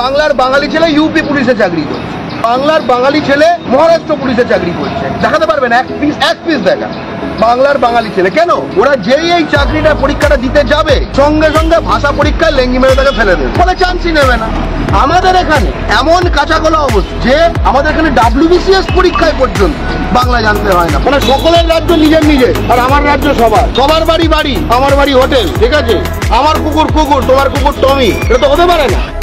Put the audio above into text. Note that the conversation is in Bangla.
বাংলার বাঙালি ছেলে ইউপি পুলিশে চাকরি করছে। বাংলার বাঙালি ছেলে মহারাষ্ট্র পুলিশে চাকরি করছে। দেখাতে পারবেন, এক পিস এক পিস দেখা। বাংলার বাঙালি ছেলে, কেন? ওরা যেই এই চাকরিটা, পরীক্ষাটা দিতে যাবে, সঙ্গে সঙ্গে ভাষা পরীক্ষায় লেঙ্গি মেরে তাকে ফেলে দেবে। ফলে চান্সই নেবে না। আমাদের এখানে এমন কাঁচাগোলা অবস্থা যে আমাদের এখানে ডাব্লিউবিসিএস পরীক্ষায় পর্যন্ত বাংলা জানতে হয় না। মানে সকলের রাজ্য নিজের নিজের, আর আমার রাজ্য সবার। সবার বাড়ি বাড়ি, আমার বাড়ি হোটেল, ঠিক আছে? আমার কুকুর কুকুর, তোমার কুকুর টমি এটা তো হতে পারে না।